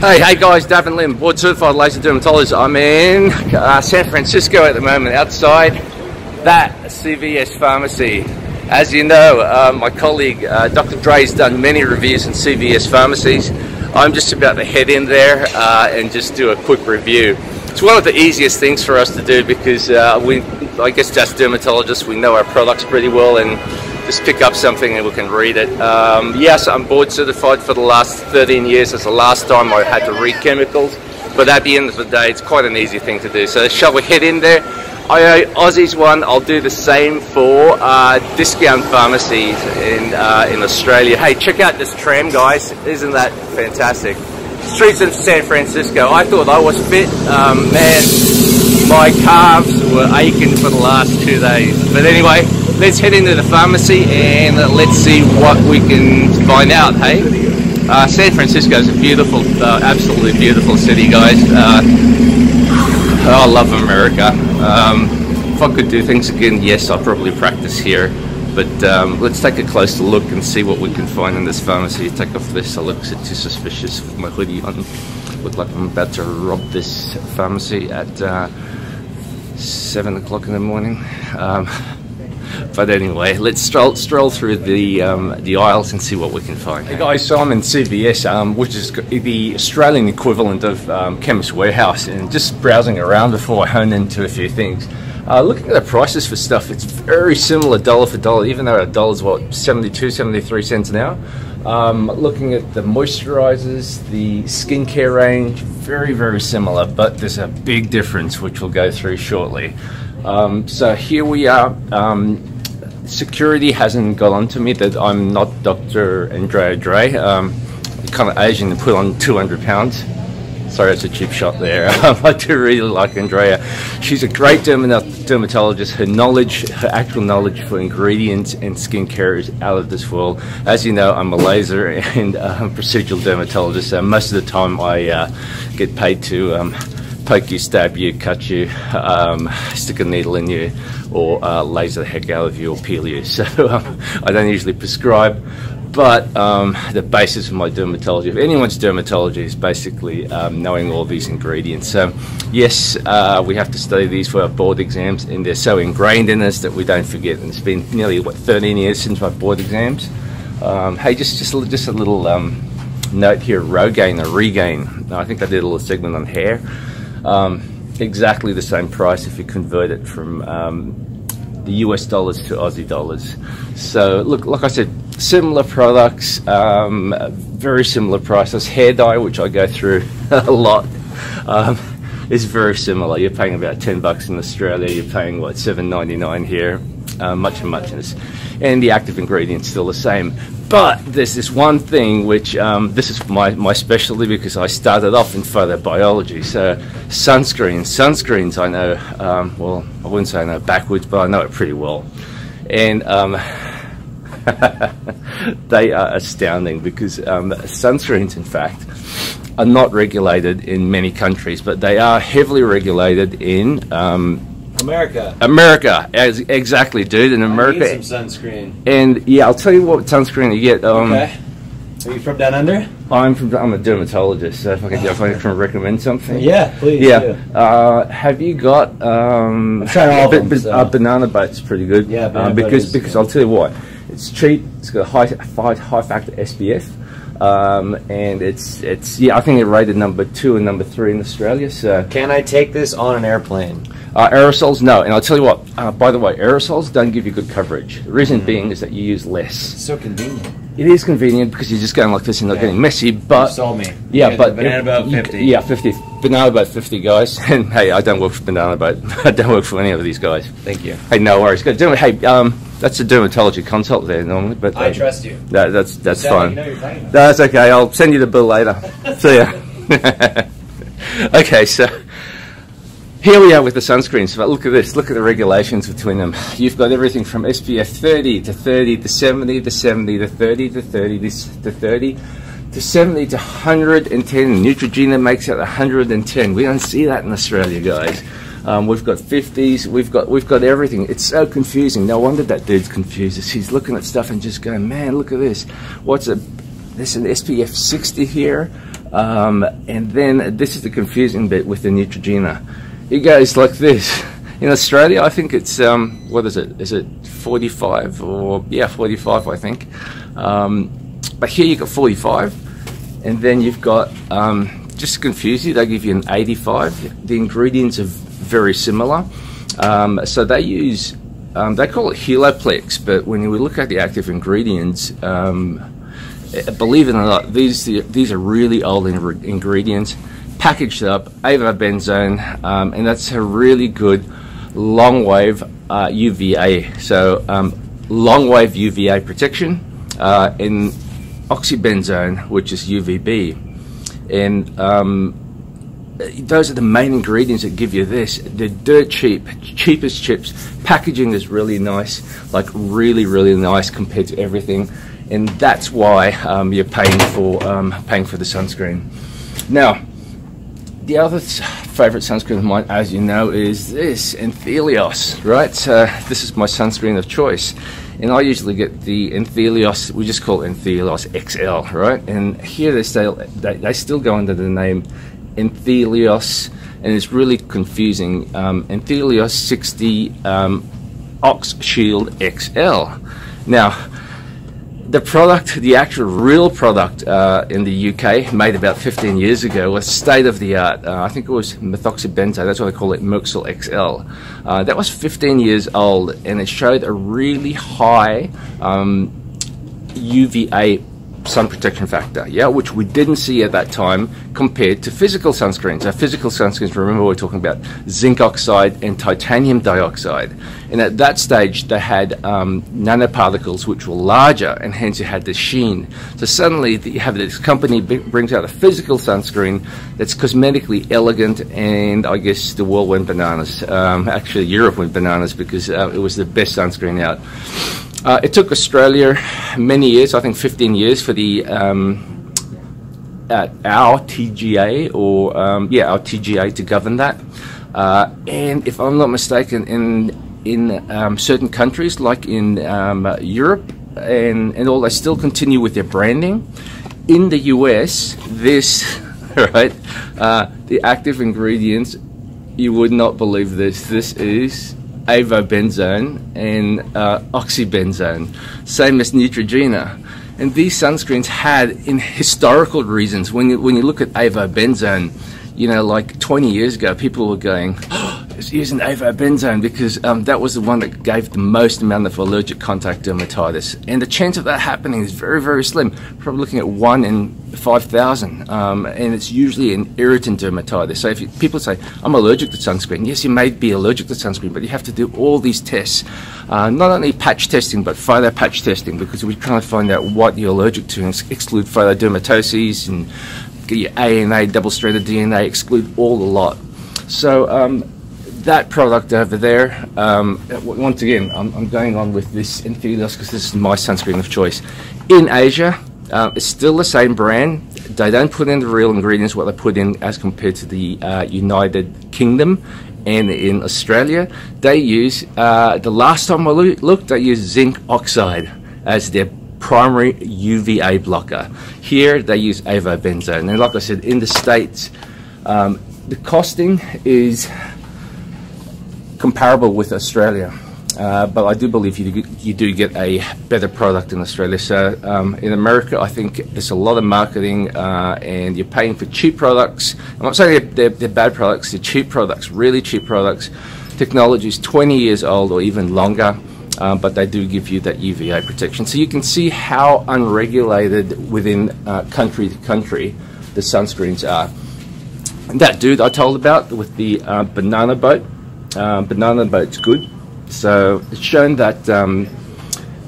Hey, hey guys, Davin Lim, board certified laser dermatologist. I'm in uh, San Francisco at the moment, outside that CVS pharmacy. As you know, uh, my colleague uh, Dr. Dray's done many reviews in CVS pharmacies. I'm just about to head in there uh, and just do a quick review. It's one of the easiest things for us to do because uh, we, I guess, as dermatologists, we know our products pretty well and just pick up something and we can read it. Um, yes, I'm board certified for the last 13 years. It's the last time I had to read chemicals, but at the end of the day, it's quite an easy thing to do. So shall we head in there? I Aussies one. I'll do the same for uh, discount pharmacies in uh, in Australia. Hey, check out this tram, guys! Isn't that fantastic? Streets of San Francisco. I thought I was fit. Um, man, my calves were aching for the last two days. But anyway, let's head into the pharmacy and let's see what we can find out, hey? Uh, San Francisco is a beautiful, uh, absolutely beautiful city, guys. Uh, I love America. Um, if I could do things again, yes, I'd probably practice here. But um, let's take a closer look and see what we can find in this pharmacy. Take off this, I look too suspicious with my hoodie on. Look like I'm about to rob this pharmacy at 7 o'clock in the morning. Um, but anyway, let's stroll, stroll through the um, the aisles and see what we can find. Hey guys, so I'm in CVS, um, which is the Australian equivalent of um, Chemist Warehouse, and just browsing around before I hone into a few things. Uh, looking at the prices for stuff, it's very similar dollar for dollar, even though our dollar's what 72, 73 cents an hour. Um, looking at the moisturizers, the skincare range, very, very similar, but there's a big difference which we'll go through shortly. Um, so here we are. Um, security hasn't got on to me that I'm not Dr. Andrea Dray. Um, kind of Asian to put on 200 pounds. Sorry, that's a cheap shot there. I do really like Andrea. She's a great dermatologist. Her knowledge, her actual knowledge for ingredients and skincare is out of this world. As you know, I'm a laser and uh, procedural dermatologist, so most of the time I uh, get paid to um, poke you, stab you, cut you, um, stick a needle in you, or uh, laser the heck out of you or peel you. So um, I don't usually prescribe but um, the basis of my dermatology, if anyone's dermatology, is basically um, knowing all these ingredients. So, yes, uh, we have to study these for our board exams, and they're so ingrained in us that we don't forget. And it's been nearly what 13 years since my board exams. Um, hey, just just just a little um, note here: Rogaine or Regaine. I think I did a little segment on hair. Um, exactly the same price if you convert it from um, the US dollars to Aussie dollars. So, look, like I said, similar products, um, very similar prices. Hair dye, which I go through a lot, um, is very similar. You're paying about 10 bucks in Australia, you're paying what, 7.99 here, uh, much and muchness. And the active ingredient's still the same. But there's this one thing which, um, this is my, my specialty because I started off in photobiology. So sunscreen, sunscreens I know, um, well, I wouldn't say I know backwards, but I know it pretty well. And um, they are astounding because um, sunscreens, in fact, are not regulated in many countries, but they are heavily regulated in um, America. America, as, exactly, dude. In America, I need some sunscreen. And yeah, I'll tell you what sunscreen you get. Um, okay. Are you from down under? I'm from. I'm a dermatologist, so if I can, if I can recommend something. Yeah, please. Yeah. Uh, have you got? Um, I'm trying all of them. So. Uh, banana boat's pretty good. Yeah, uh, because because I'll tell you what, it's cheap. It's got a high high, high factor SPF. Um, and it's it's yeah I think it rated number two and number three in Australia. So can I take this on an airplane? Uh, aerosols, no. And I'll tell you what. Uh, by the way, aerosols don't give you good coverage. The reason mm. being is that you use less. so convenient. It is convenient because you're just going like this and not yeah. getting messy. But you sold me. Yeah, but banana boat fifty. yeah, fifty. Banana boat fifty guys. And hey, I don't work for banana boat. I don't work for any of these guys. Thank you. Hey, no worries. Good. Hey, um, that's a dermatology consult there normally, but I um, trust you. That, that's that's fine. You know that's okay. I'll send you the bill later. See ya. okay, so here we are with the sunscreens, but look at this, look at the regulations between them. You've got everything from SPF 30 to 30 to 70 to 70 to 30 to 30 to 30 to 70 to 110. Neutrogena makes it 110. We don't see that in Australia, guys. Um, we've got 50s, we've got we've got everything. It's so confusing. No wonder that dude's confused. He's looking at stuff and just going, man, look at this. What's a, there's an SPF 60 here. Um, and then this is the confusing bit with the Neutrogena. It goes like this. In Australia, I think it's um, what is it? Is it 45 or yeah, 45? I think. Um, but here you got 45, and then you've got um, just to confuse you, they give you an 85. The ingredients are very similar. Um, so they use um, they call it Helioplex, but when you look at the active ingredients, um, believe it or not, these these are really old ingredients, packaged up, avobenzone, um, and that's a really good long wave uh, UVA. So um, long wave UVA protection uh, in oxybenzone, which is UVB, and um, those are the main ingredients that give you this. They're dirt cheap, cheapest chips. Packaging is really nice, like really, really nice compared to everything, and that's why um, you're paying for um, paying for the sunscreen. Now, the other favorite sunscreen of mine, as you know, is this Anthelios. Right, uh, this is my sunscreen of choice, and I usually get the Anthelios. We just call it Anthelios XL, right? And here they still they, they still go under the name Anthelios, and it's really confusing. Um, Anthelios 60 um, Ox Shield XL. Now, the product, the actual real product uh, in the UK, made about 15 years ago, was state of the art. Uh, I think it was methoxybenzone, that's why they call it Mexoryl XL. Uh, that was 15 years old, and it showed a really high um, UVA sun protection factor, yeah, which we didn't see at that time compared to physical sunscreens. Our physical sunscreens, remember we're talking about zinc oxide and titanium dioxide. And at that stage, they had um, nanoparticles which were larger and hence you had the sheen. So suddenly you have this company brings out a physical sunscreen that's cosmetically elegant and I guess the world went bananas. Um, actually, Europe went bananas because uh, it was the best sunscreen out. Uh, it took Australia many years, I think 15 years, for the um, our TGA or um, yeah, our TGA to govern that. Uh, and if I'm not mistaken, in in um, certain countries like in um, Europe and and all, they still continue with their branding. In the US, this right, uh, the active ingredients, you would not believe this. This is avobenzone and uh, oxybenzone, same as Neutrogena. And these sunscreens had, in historical reasons, when you, when you look at avobenzone, you know, like 20 years ago, people were going, using avobenzone because um, that was the one that gave the most amount of allergic contact dermatitis. And the chance of that happening is very, very slim. Probably looking at one in 5,000. Um, and it's usually an irritant dermatitis. So if you, people say, I'm allergic to sunscreen, yes, you may be allergic to sunscreen, but you have to do all these tests. Uh, not only patch testing, but photo patch testing because we're trying to find out what you're allergic to and exclude photodermatoses and get your ANA, double-stranded DNA, exclude all the lot. So um, that product over there, um, once again, I'm, I'm, going on with this Anthelios because this is my sunscreen of choice. In Asia, uh, it's still the same brand. They don't put in the real ingredients, what they put in as compared to the uh, United Kingdom and in Australia. They use, uh, the last time I looked, they use zinc oxide as their primary UVA blocker. Here, they use avobenzone. And like I said, in the States, um, the costing is comparable with Australia. Uh, but I do believe you, you do get a better product in Australia. So um, in America, I think there's a lot of marketing, uh, and you're paying for cheap products. I'm not saying they're, they're, they're, bad products; they're cheap products, really cheap products. Technology is 20 years old or even longer, uh, but they do give you that UVA protection. So you can see how unregulated within uh, country to country the sunscreens are. And that dude I told about with the uh, banana boat um, banana boat's good. So it's shown that um,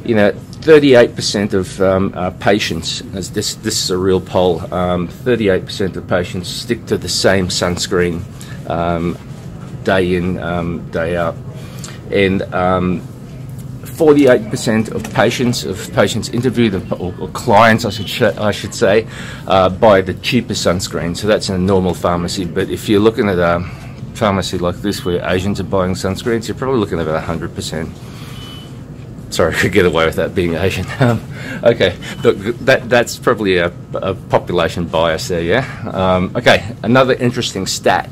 you know 38% of um, uh, patients, as this this is a real poll, 38% um, of patients stick to the same sunscreen um, day in day out, and 48% of patients of patients interviewed or, or clients, I should I should say, uh, buy the cheapest sunscreen. So that's in a normal pharmacy. But if you're looking at a pharmacy like this where Asians are buying sunscreens, you're probably looking at about 100%. sorry, I could get away with that being Asian. Um, okay, look, that that's probably a, a population bias there. Yeah. Um, okay, another interesting stat.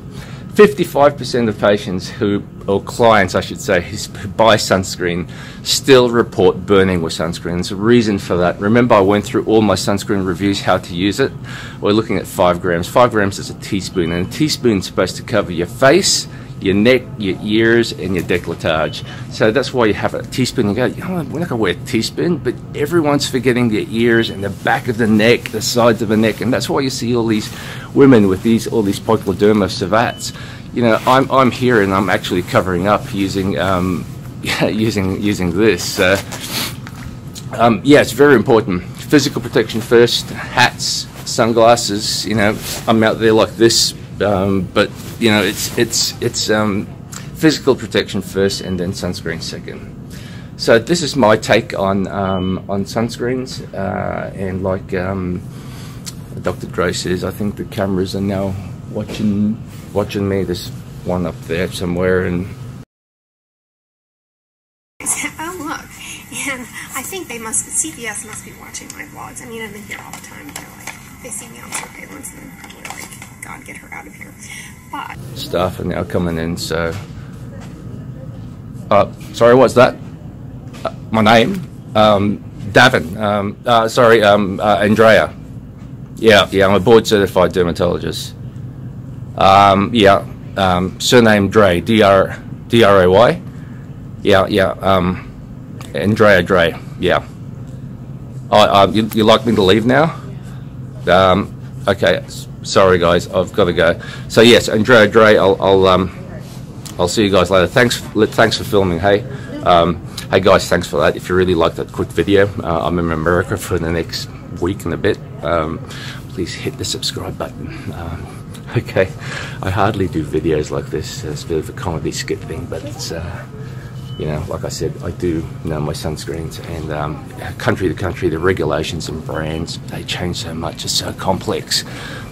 55% of patients who, or clients I should say, who buy sunscreen still report burning with sunscreen. There's a reason for that. Remember I went through all my sunscreen reviews, how to use it. We're looking at 5 grams. 5 grams is a teaspoon, and a teaspoon is supposed to cover your face, your neck, your ears, and your décolletage. So that's why you have a teaspoon. You go, you know, we're not going to wear a teaspoon, but everyone's forgetting their ears and the back of the neck, the sides of the neck, and that's why you see all these women with these all these poikiloderma Civatte. You know, I'm I'm here and I'm actually covering up using um, using using this. Uh, um, yeah, it's very important. Physical protection first. Hats, sunglasses. You know, I'm out there like this um, but you know, it's it's it's um, physical protection first, and then sunscreen second. So this is my take on um, on sunscreens, uh, and like um, Dr. Dray says, I think the cameras are now watching watching me. There's one up there somewhere, and oh look, and I think they must, CVS must be watching my vlogs. I mean, I'm in here all the time. They're like, they see me on surveillance and they're probably like, God, get her out of here. But stuff are now coming in. So, uh, sorry, what's that? Uh, my name, um, Davin. Um, uh, sorry, um, uh, Andrea. Yeah, yeah, I'm a board certified dermatologist. Um, yeah, um, surname Dray, D R D R A Y. Yeah, yeah, um, Andrea Dray. Yeah. Oh, uh, you, you like me to leave now? Um, okay sorry guys, I've got to go. So yes, Andrea Dray, I'll, I'll, um, I'll see you guys later. Thanks, thanks for filming. Hey, um, hey guys, thanks for that. If you really liked that quick video, uh, I'm in America for the next week and a bit. Um, please hit the subscribe button. Um, okay, I hardly do videos like this. It's a bit of a comedy skit thing, but it's. Uh, you know, like I said, I do know my sunscreens and um, country to country, the regulations and brands, they change so much, it's so complex.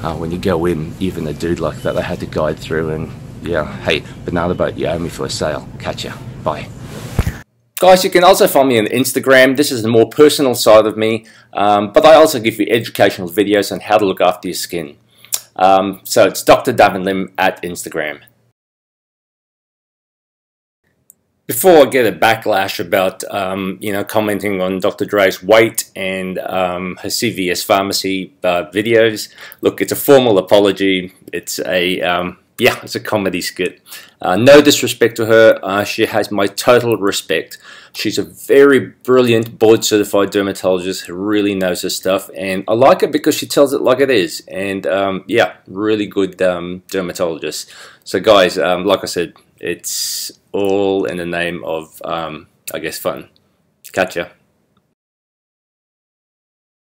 Uh, when you go in, even a dude like that, they had to guide through and yeah, hey, banana boat, you owe me for a sale. Catch ya. Bye. Guys, you can also find me on Instagram. This is the more personal side of me, um, but I also give you educational videos on how to look after your skin. Um, so it's Dr. Davin Lim at Instagram. Before I get a backlash about um, you know commenting on Dr. Dray's weight and um, her CVS pharmacy uh, videos, look, it's a formal apology. It's a um, yeah, it's a comedy skit. Uh, no disrespect to her. Uh, she has my total respect. She's a very brilliant board certified dermatologist who really knows her stuff, and I like it because she tells it like it is. And um, yeah, really good um, dermatologist. So guys, um, like I said, it's all in the name of, um, I guess, fun. Catch ya.